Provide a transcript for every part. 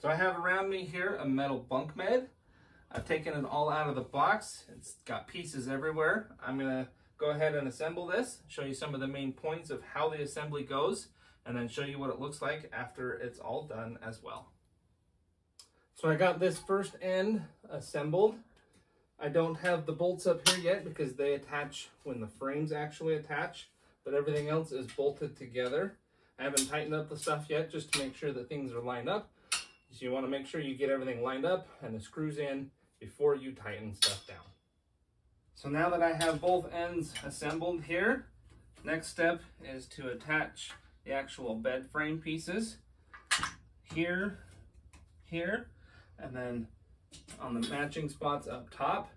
So I have around me here a metal bunk bed. I've taken it all out of the box. It's got pieces everywhere. I'm gonna go ahead and assemble this, show you some of the main points of how the assembly goes, and then show you what it looks like after it's all done as well. So I got this first end assembled. I don't have the bolts up here yet because they attach when the frames actually attach, but everything else is bolted together. I haven't tightened up the stuff yet just to make sure that things are lined up. So you want to make sure you get everything lined up and the screws in before you tighten stuff down. So now that I have both ends assembled here, next step is to attach the actual bed frame pieces here, here, and then on the matching spots up top,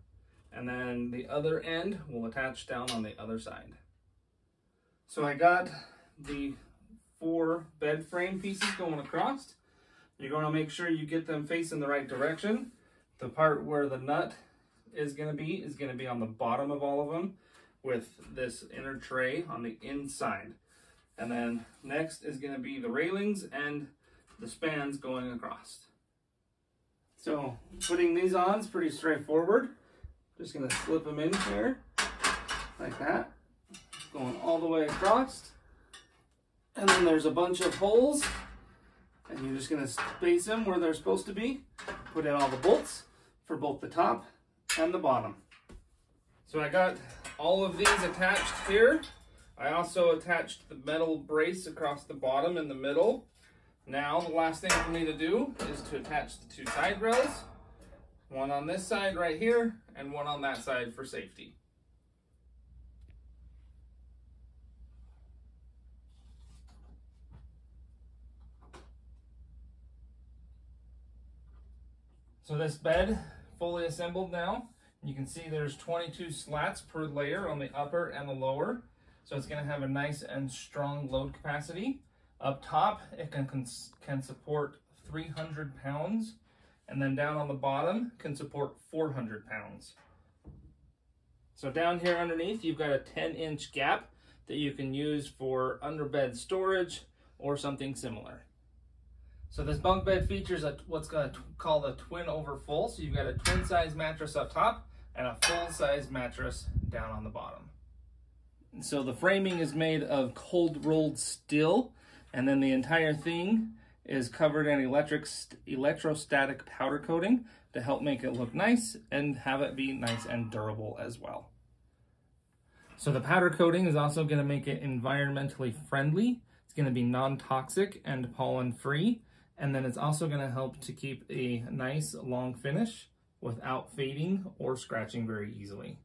and then the other end will attach down on the other side. So I got the four bed frame pieces going across. You're going to make sure you get them facing the right direction. The part where the nut is going to be is going to be on the bottom of all of them with this inner tray on the inside. And then next is going to be the railings and the spans going across. So putting these on is pretty straightforward. Just going to slip them in here like that, going all the way across. And then there's a bunch of holes and you're just gonna space them where they're supposed to be. Put in all the bolts for both the top and the bottom. So I got all of these attached here. I also attached the metal brace across the bottom in the middle. Now the last thing we need to do is to attach the two side rails. One on this side right here and one on that side for safety. So this bed, fully assembled now. You can see there's 22 slats per layer on the upper and the lower. So it's gonna have a nice and strong load capacity. Up top, it can, can support 300 pounds. And then down on the bottom can support 400 pounds. So down here underneath, you've got a 10 inch gap that you can use for underbed storage or something similar. So this bunk bed features a, what's gonna called a twin over full. So you've got a twin size mattress up top and a full size mattress down on the bottom. So the framing is made of cold rolled steel and then the entire thing is covered in electric electrostatic powder coating to help make it look nice and have it be nice and durable as well. So the powder coating is also going to make it environmentally friendly. It's going to be non-toxic and pollen free and then it's also gonna help to keep a nice long finish without fading or scratching very easily.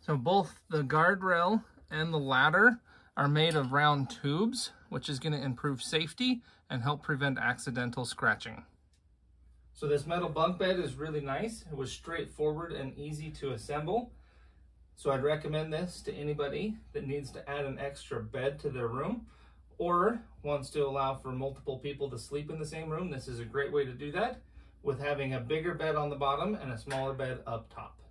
So both the guardrail and the ladder are made of round tubes, which is gonna improve safety and help prevent accidental scratching. So this metal bunk bed is really nice. It was straightforward and easy to assemble. So I'd recommend this to anybody that needs to add an extra bed to their room or wants to allow for multiple people to sleep in the same room, this is a great way to do that with having a bigger bed on the bottom and a smaller bed up top.